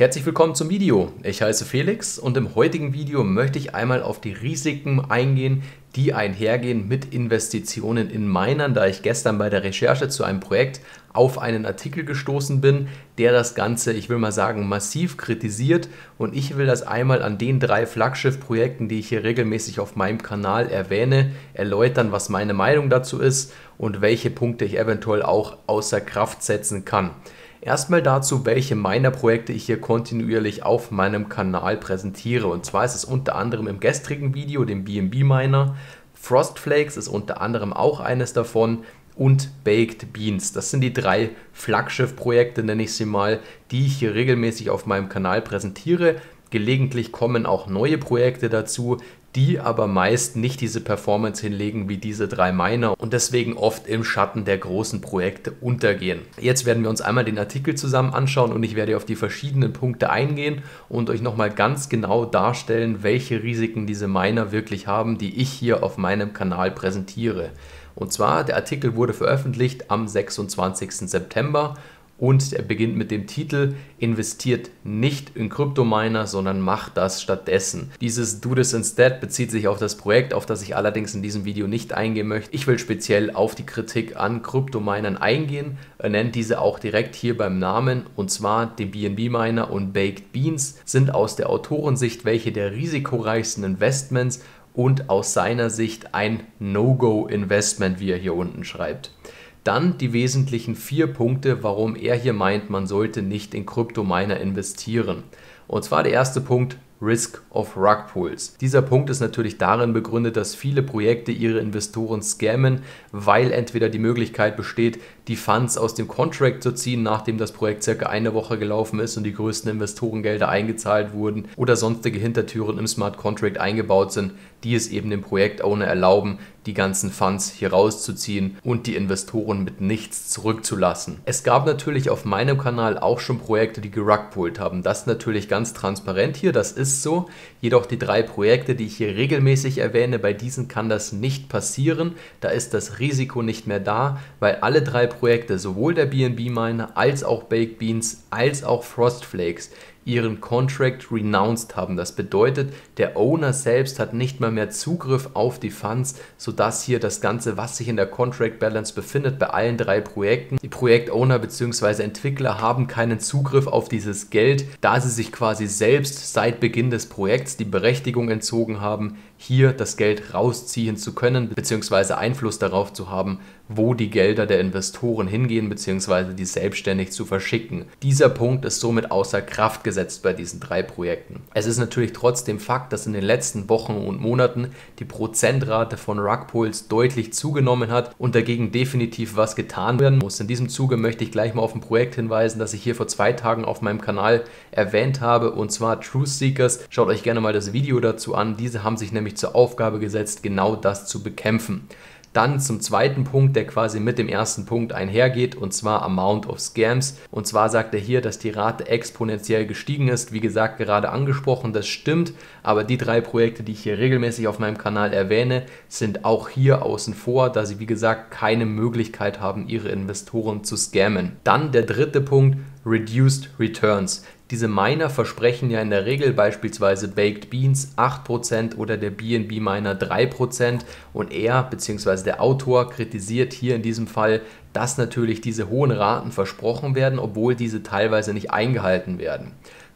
Herzlich willkommen zum Video. Ich heiße Felix und im heutigen Video möchte ich einmal auf die Risiken eingehen, die einhergehen mit Investitionen in Minern, da ich gestern bei der Recherche zu einem Projekt auf einen Artikel gestoßen bin, der das Ganze, ich will mal sagen, massiv kritisiert und ich will das einmal an den drei Flaggschiff-Projekten, die ich hier regelmäßig auf meinem Kanal erwähne, erläutern, was meine Meinung dazu ist und welche Punkte ich eventuell auch außer Kraft setzen kann. Erstmal dazu, welche meiner Projekte ich hier kontinuierlich auf meinem Kanal präsentiere. Und zwar ist es unter anderem im gestrigen Video, dem BNB Miner. Frostflakes ist unter anderem auch eines davon und Baked Beans. Das sind die drei Flaggschiff-Projekte, nenne ich sie mal, die ich hier regelmäßig auf meinem Kanal präsentiere. Gelegentlich kommen auch neue Projekte dazu, die aber meist nicht diese Performance hinlegen wie diese drei Miner und deswegen oft im Schatten der großen Projekte untergehen. Jetzt werden wir uns einmal den Artikel zusammen anschauen und ich werde auf die verschiedenen Punkte eingehen und euch nochmal ganz genau darstellen, welche Risiken diese Miner wirklich haben, die ich hier auf meinem Kanal präsentiere. Und zwar, der Artikel wurde veröffentlicht am 26. September und er beginnt mit dem Titel Investiert nicht in Kryptominer, sondern macht das stattdessen. Dieses Do This Instead bezieht sich auf das Projekt, auf das ich allerdings in diesem Video nicht eingehen möchte. Ich will speziell auf die Kritik an Kryptominern eingehen. Er nennt diese auch direkt hier beim Namen und zwar den BNB Miner und Baked Beans sind aus der Autorensicht welche der risikoreichsten Investments und aus seiner Sicht ein No-Go-Investment, wie er hier unten schreibt. Dann die wesentlichen vier Punkte, warum er hier meint, man sollte nicht in Kryptominer investieren. Und zwar der erste Punkt, Risk of Rug Pulls. Dieser Punkt ist natürlich darin begründet, dass viele Projekte ihre Investoren scammen, weil entweder die Möglichkeit besteht, die Funds aus dem Contract zu ziehen, nachdem das Projekt circa eine Woche gelaufen ist und die größten Investorengelder eingezahlt wurden oder sonstige Hintertüren im Smart Contract eingebaut sind, die es eben dem Projektowner erlauben, die ganzen Funds hier rauszuziehen und die Investoren mit nichts zurückzulassen. Es gab natürlich auf meinem Kanal auch schon Projekte, die gerugpult haben. Das ist natürlich ganz transparent hier, das ist so. Jedoch die drei Projekte, die ich hier regelmäßig erwähne, bei diesen kann das nicht passieren. Da ist das Risiko nicht mehr da, weil alle drei Projekte, sowohl der BNB Miner als auch Baked Beans als auch Frostflakes, ihren Contract renounced haben. Das bedeutet, der Owner selbst hat nicht mal mehr Zugriff auf die Funds, sodass hier das Ganze, was sich in der Contract Balance befindet, bei allen drei Projekten, die Projektowner bzw. Entwickler haben keinen Zugriff auf dieses Geld, da sie sich quasi selbst seit Beginn des Projekts die Berechtigung entzogen haben, hier das Geld rausziehen zu können bzw. Einfluss darauf zu haben, wo die Gelder der Investoren hingehen bzw. die selbstständig zu verschicken. Dieser Punkt ist somit außer Kraft gesetzt bei diesen drei Projekten. Es ist natürlich trotzdem Fakt, dass in den letzten Wochen und Monaten die Prozentrate von Rugpulls deutlich zugenommen hat und dagegen definitiv was getan werden muss. In diesem Zuge möchte ich gleich mal auf ein Projekt hinweisen, das ich hier vor zwei Tagen auf meinem Kanal erwähnt habe und zwar Truth Seekers. Schaut euch gerne mal das Video dazu an. Diese haben sich nämlich zur Aufgabe gesetzt, genau das zu bekämpfen. Dann zum zweiten Punkt, der quasi mit dem ersten Punkt einhergeht, und zwar Amount of Scams. Und zwar sagt er hier, dass die Rate exponentiell gestiegen ist. Wie gesagt, gerade angesprochen, das stimmt, aber die drei Projekte, die ich hier regelmäßig auf meinem Kanal erwähne, sind auch hier außen vor, da sie wie gesagt keine Möglichkeit haben, ihre Investoren zu scammen. Dann der dritte Punkt, Reduced Returns. Diese Miner versprechen ja in der Regel beispielsweise Baked Beans 8% oder der BNB Miner 3% und er bzw. der Autor kritisiert hier in diesem Fall, dass natürlich diese hohen Raten versprochen werden, obwohl diese teilweise nicht eingehalten werden.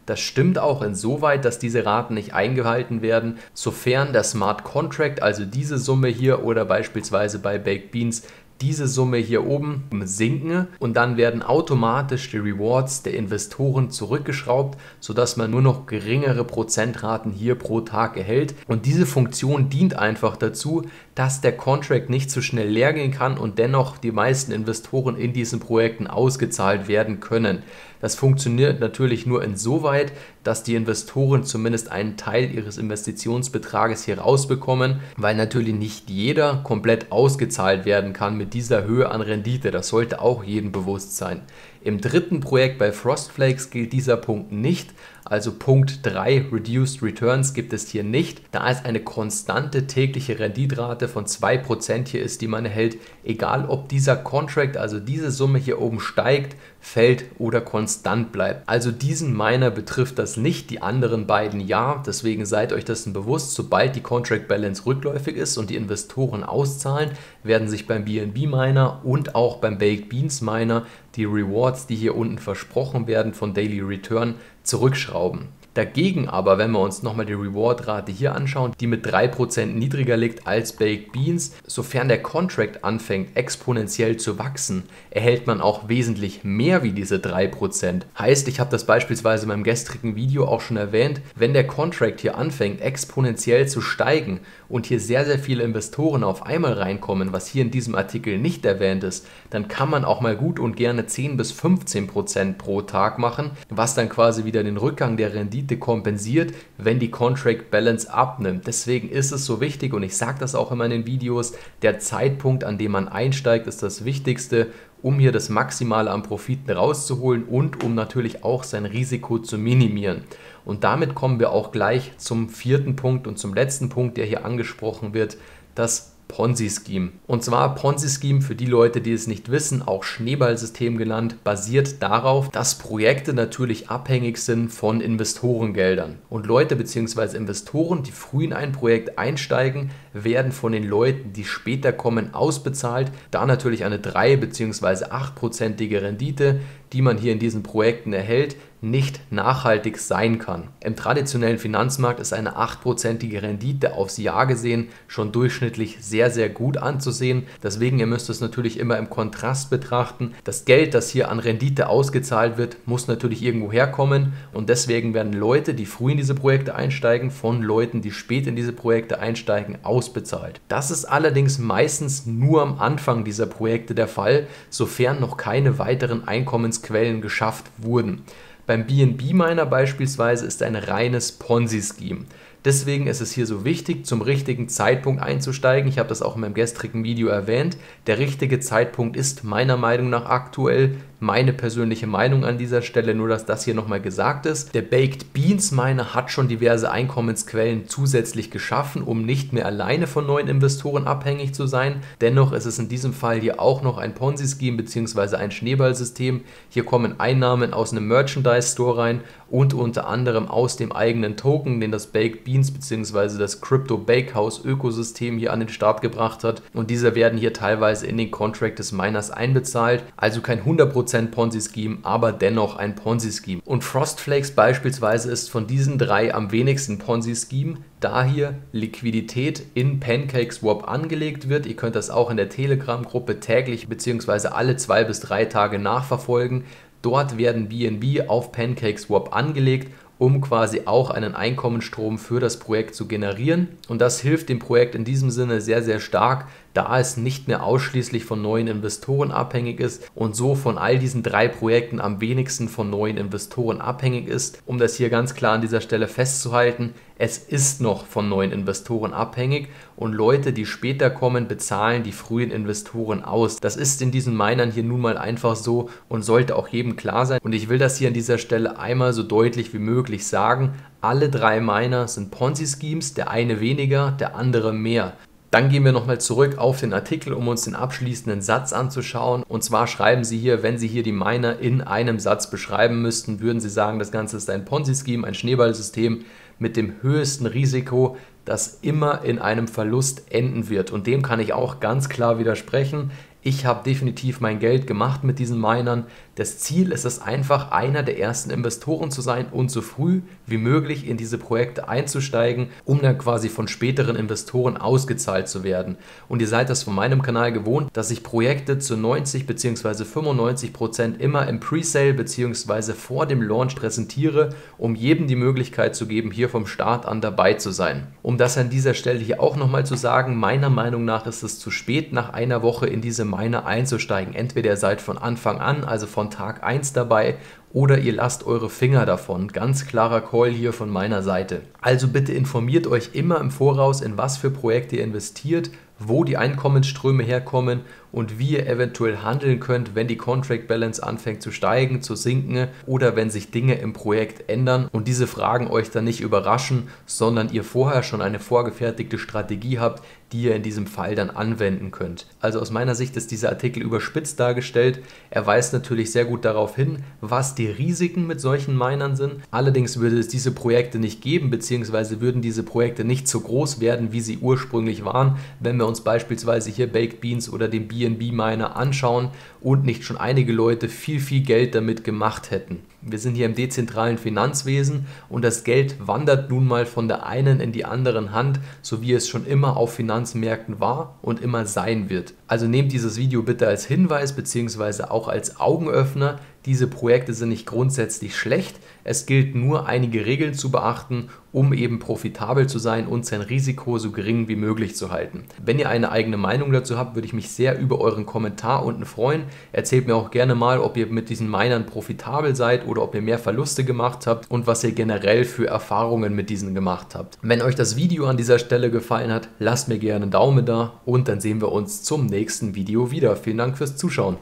Das stimmt auch insoweit, dass diese Raten nicht eingehalten werden, sofern der Smart Contract, also diese Summe hier oder beispielsweise bei Baked Beans diese Summe hier oben sinken und dann werden automatisch die Rewards der Investoren zurückgeschraubt, sodass man nur noch geringere Prozentraten hier pro Tag erhält. Und diese Funktion dient einfach dazu, dass der Contract nicht so schnell leer gehen kann und dennoch die meisten Investoren in diesen Projekten ausgezahlt werden können. Das funktioniert natürlich nur insoweit, dass die Investoren zumindest einen Teil ihres Investitionsbetrages hier rausbekommen, weil natürlich nicht jeder komplett ausgezahlt werden kann mit dieser Höhe an Rendite. Das sollte auch jedem bewusst sein. Im dritten Projekt bei Frostflakes gilt dieser Punkt nicht. Also Punkt 3 Reduced Returns gibt es hier nicht, da es eine konstante tägliche Renditrate von 2% hier ist, die man erhält, egal ob dieser Contract, also diese Summe hier oben steigt, fällt oder konstant bleibt. Also diesen Miner betrifft das nicht, die anderen beiden ja, deswegen seid euch dessen bewusst, sobald die Contract Balance rückläufig ist und die Investoren auszahlen, werden sich beim BNB Miner und auch beim Baked Beans Miner die Rewards, die hier unten versprochen werden von Daily Return, zurückschrauben. Dagegen aber, wenn wir uns nochmal die Reward-Rate hier anschauen, die mit 3% niedriger liegt als Baked Beans, sofern der Contract anfängt exponentiell zu wachsen, erhält man auch wesentlich mehr wie diese 3%. Heißt, ich habe das beispielsweise in meinem gestrigen Video auch schon erwähnt, wenn der Contract hier anfängt exponentiell zu steigen und hier sehr, sehr viele Investoren auf einmal reinkommen, was hier in diesem Artikel nicht erwähnt ist, dann kann man auch mal gut und gerne 10 bis 15% pro Tag machen, was dann quasi wieder den Rückgang der Rendite Rendite kompensiert, wenn die Contract Balance abnimmt. Deswegen ist es so wichtig und ich sage das auch immer in den Videos, der Zeitpunkt, an dem man einsteigt, ist das Wichtigste, um hier das Maximale an Profiten rauszuholen und um natürlich auch sein Risiko zu minimieren. Und damit kommen wir auch gleich zum vierten Punkt und zum letzten Punkt, der hier angesprochen wird, das Ponzi-Scheme. Und zwar Ponzi-Scheme für die Leute, die es nicht wissen, auch Schneeballsystem genannt, basiert darauf, dass Projekte natürlich abhängig sind von Investorengeldern. Und Leute bzw. Investoren, die früh in ein Projekt einsteigen, werden von den Leuten, die später kommen, ausbezahlt. Da natürlich eine 3 bzw. 8%ige Rendite, die man hier in diesen Projekten erhält, nicht nachhaltig sein kann. Im traditionellen Finanzmarkt ist eine 8%ige Rendite aufs Jahr gesehen schon durchschnittlich sehr, sehr gut anzusehen. Deswegen, ihr müsst es natürlich immer im Kontrast betrachten. Das Geld, das hier an Rendite ausgezahlt wird, muss natürlich irgendwo herkommen und deswegen werden Leute, die früh in diese Projekte einsteigen, von Leuten, die spät in diese Projekte einsteigen, ausbezahlt. Das ist allerdings meistens nur am Anfang dieser Projekte der Fall, sofern noch keine weiteren Einkommensquellen geschafft wurden. Beim BNB-Miner beispielsweise ist ein reines Ponzi-Scheme. Deswegen ist es hier so wichtig, zum richtigen Zeitpunkt einzusteigen. Ich habe das auch in meinem gestrigen Video erwähnt. Der richtige Zeitpunkt ist meiner Meinung nach aktuell meine persönliche Meinung an dieser Stelle, nur dass das hier nochmal gesagt ist. Der Baked Beans Miner hat schon diverse Einkommensquellen zusätzlich geschaffen, um nicht mehr alleine von neuen Investoren abhängig zu sein. Dennoch ist es in diesem Fall hier auch noch ein Ponzi-Scheme bzw. ein Schneeballsystem. Hier kommen Einnahmen aus einem Merchandise Store rein und unter anderem aus dem eigenen Token, den das Baked Beans bzw. das Crypto Bakehouse Ökosystem hier an den Start gebracht hat. Und diese werden hier teilweise in den Contract des Miners einbezahlt. Also kein 100% 100% Ponzi-Scheme, aber dennoch ein Ponzi-Scheme. Und Frostflakes beispielsweise ist von diesen drei am wenigsten Ponzi-Scheme, da hier Liquidität in PancakeSwap angelegt wird. Ihr könnt das auch in der Telegram-Gruppe täglich bzw. alle zwei bis drei Tage nachverfolgen. Dort werden BNB auf PancakeSwap angelegt um quasi auch einen Einkommensstrom für das Projekt zu generieren. Und das hilft dem Projekt in diesem Sinne sehr, sehr stark, da es nicht mehr ausschließlich von neuen Investoren abhängig ist und so von all diesen drei Projekten am wenigsten von neuen Investoren abhängig ist. Um das hier ganz klar an dieser Stelle festzuhalten, es ist noch von neuen Investoren abhängig und Leute, die später kommen, bezahlen die frühen Investoren aus. Das ist in diesen Minern hier nun mal einfach so und sollte auch jedem klar sein. Und ich will das hier an dieser Stelle einmal so deutlich wie möglich sagen. Alle drei Miner sind Ponzi-Schemes, der eine weniger, der andere mehr. Dann gehen wir nochmal zurück auf den Artikel, um uns den abschließenden Satz anzuschauen. Und zwar schreiben Sie hier, wenn Sie hier die Miner in einem Satz beschreiben müssten, würden Sie sagen, das Ganze ist ein Ponzi-Scheme, ein Schneeballsystem mit dem höchsten Risiko, das immer in einem Verlust enden wird. Und dem kann ich auch ganz klar widersprechen. Ich habe definitiv mein Geld gemacht mit diesen Minern. Das Ziel ist es einfach, einer der ersten Investoren zu sein und so früh wie möglich in diese Projekte einzusteigen, um dann quasi von späteren Investoren ausgezahlt zu werden. Und ihr seid das von meinem Kanal gewohnt, dass ich Projekte zu 90 bzw. 95 Prozent immer im Presale bzw. vor dem Launch präsentiere, um jedem die Möglichkeit zu geben, hier vom Start an dabei zu sein. Um das an dieser Stelle hier auch nochmal zu sagen, meiner Meinung nach ist es zu spät, nach einer Woche in diese Miner einzusteigen. Entweder ihr seid von Anfang an, also von Tag 1 dabei oder ihr lasst eure Finger davon. Ganz klarer Call hier von meiner Seite. Also bitte informiert euch immer im Voraus, in was für Projekte ihr investiert, wo die Einkommensströme herkommen und wie ihr eventuell handeln könnt, wenn die Contract Balance anfängt zu steigen, zu sinken oder wenn sich Dinge im Projekt ändern und diese Fragen euch dann nicht überraschen, sondern ihr vorher schon eine vorgefertigte Strategie habt, die ihr in diesem Fall dann anwenden könnt. Also aus meiner Sicht ist dieser Artikel überspitzt dargestellt. Er weist natürlich sehr gut darauf hin, was die Risiken mit solchen Minern sind. Allerdings würde es diese Projekte nicht geben, beziehungsweise würden diese Projekte nicht so groß werden, wie sie ursprünglich waren, wenn wir uns beispielsweise hier Baked Beans oder den BNB Miner anschauen und nicht schon einige Leute viel, viel Geld damit gemacht hätten. Wir sind hier im dezentralen Finanzwesen und das Geld wandert nun mal von der einen in die anderen Hand, so wie es schon immer auf Finanzmärkten war und immer sein wird. Also nehmt dieses Video bitte als Hinweis bzw. auch als Augenöffner. Diese Projekte sind nicht grundsätzlich schlecht. Es gilt nur einige Regeln zu beachten, um eben profitabel zu sein und sein Risiko so gering wie möglich zu halten. Wenn ihr eine eigene Meinung dazu habt, würde ich mich sehr über euren Kommentar unten freuen. Erzählt mir auch gerne mal, ob ihr mit diesen Minern profitabel seid oder ob ihr mehr Verluste gemacht habt und was ihr generell für Erfahrungen mit diesen gemacht habt. Wenn euch das Video an dieser Stelle gefallen hat, lasst mir gerne einen Daumen da und dann sehen wir uns zum nächsten Video wieder. Vielen Dank fürs Zuschauen.